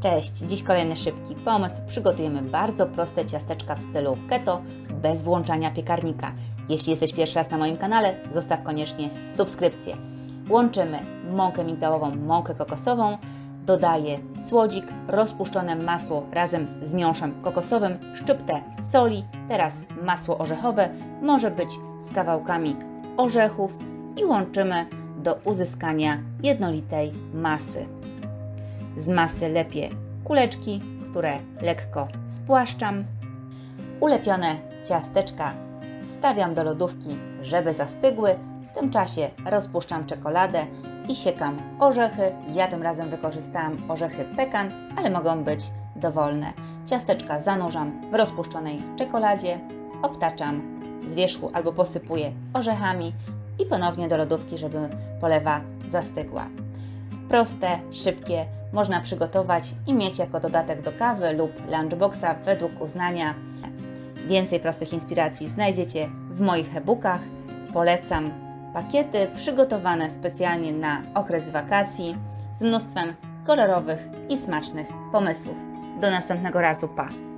Cześć! Dziś kolejny szybki pomysł. Przygotujemy bardzo proste ciasteczka w stylu keto bez włączania piekarnika. Jeśli jesteś pierwszy raz na moim kanale, zostaw koniecznie subskrypcję. Łączymy mąkę migdałową, mąkę kokosową, dodaję słodzik, rozpuszczone masło razem z miąższem kokosowym, szczyptę soli, teraz masło orzechowe, może być z kawałkami orzechów i łączymy do uzyskania jednolitej masy. Z masy lepię kuleczki, które lekko spłaszczam. Ulepione ciasteczka wstawiam do lodówki, żeby zastygły. W tym czasie rozpuszczam czekoladę i siekam orzechy. Ja tym razem wykorzystałam orzechy pekan, ale mogą być dowolne. Ciasteczka zanurzam w rozpuszczonej czekoladzie, obtaczam z wierzchu albo posypuję orzechami i ponownie do lodówki, żeby polewa zastygła. Proste, szybkie, można przygotować i mieć jako dodatek do kawy lub lunchboxa według uznania. Więcej prostych inspiracji znajdziecie w moich e-bookach. Polecam pakiety przygotowane specjalnie na okres wakacji z mnóstwem kolorowych i smacznych pomysłów. Do następnego razu, pa!